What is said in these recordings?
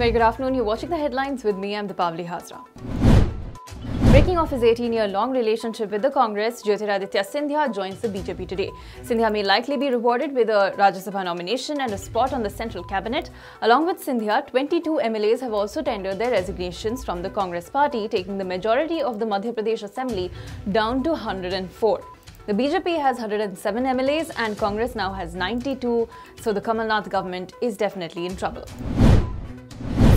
Very good afternoon. You're watching the headlines with me. I'm Dipavali Hazra. Breaking off his 18-year-long relationship with the Congress, Jyotiraditya Scindia joins the BJP today. Scindia may likely be rewarded with a Rajya Sabha nomination and a spot on the central cabinet. Along with Scindia, 22 MLAs have also tendered their resignations from the Congress party, taking the majority of the Madhya Pradesh Assembly down to 104. The BJP has 107 MLAs and Congress now has 92, so the Kamal Nath government is definitely in trouble.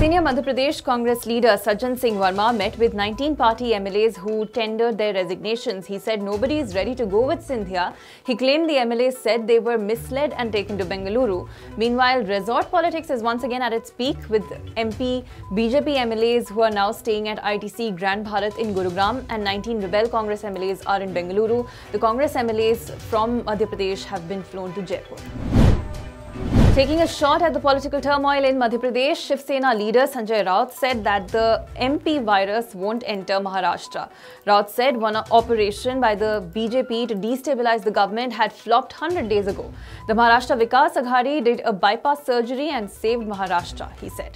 Senior Madhya Pradesh Congress leader Sajjan Singh Varma met with 19 party MLAs who tendered their resignations. He said nobody is ready to go with Scindia. He claimed the MLAs said they were misled and taken to Bengaluru. Meanwhile, resort politics is once again at its peak with MP BJP MLAs who are now staying at ITC Grand Bharat in Gurugram and 19 Rebel Congress MLAs are in Bengaluru. The Congress MLAs from Madhya Pradesh have been flown to Jaipur. Taking a shot at the political turmoil in Madhya Pradesh, Shiv Sena leader Sanjay Raut said that the MP virus won't enter Maharashtra. Raut said one operation by the BJP to destabilize the government had flopped 100 days ago. The Maharashtra Vikas Aghadi did a bypass surgery and saved Maharashtra, he said.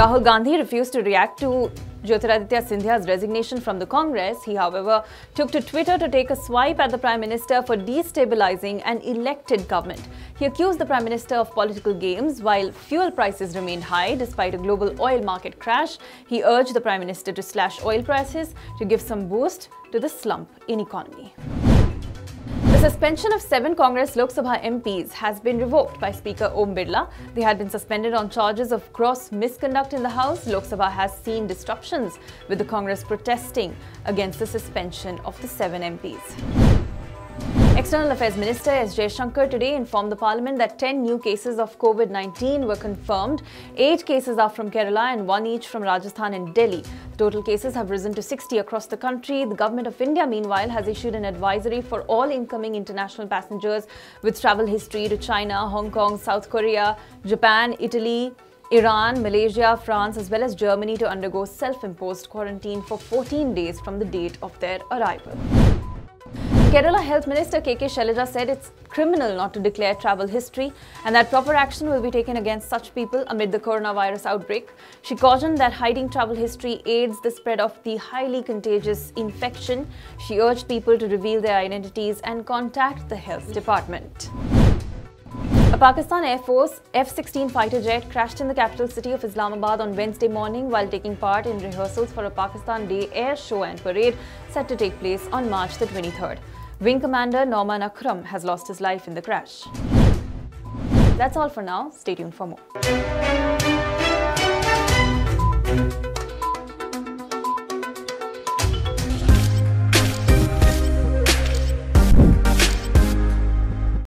Rahul Gandhi refused to react to Jyotiraditya Scindia's resignation from the Congress. He, however, took to Twitter to take a swipe at the Prime Minister for destabilizing an elected government. He accused the Prime Minister of political games while fuel prices remained high despite a global oil market crash. He urged the Prime Minister to slash oil prices to give some boost to the slump in economy. The suspension of seven Congress Lok Sabha MPs has been revoked by Speaker Om Birla. They had been suspended on charges of gross misconduct in the House. Lok Sabha has seen disruptions with the Congress protesting against the suspension of the seven MPs. External Affairs Minister S. Jaishankar today informed the Parliament that 10 new cases of COVID-19 were confirmed. Eight cases are from Kerala and one each from Rajasthan and Delhi. The total cases have risen to 60 across the country. The Government of India, meanwhile, has issued an advisory for all incoming international passengers with travel history to China, Hong Kong, South Korea, Japan, Italy, Iran, Malaysia, France, as well as Germany to undergo self-imposed quarantine for 14 days from the date of their arrival. Kerala Health Minister KK Shailaja said it's criminal not to declare travel history and that proper action will be taken against such people amid the coronavirus outbreak. She cautioned that hiding travel history aids the spread of the highly contagious infection. She urged people to reveal their identities and contact the health department. A Pakistan Air Force F-16 fighter jet crashed in the capital city of Islamabad on Wednesday morning while taking part in rehearsals for a Pakistan Day air show and parade set to take place on March the 23rd. Wing Commander Nauman Akram has lost his life in the crash. That's all for now. Stay tuned for more.